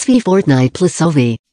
SV Fortnite plus OV.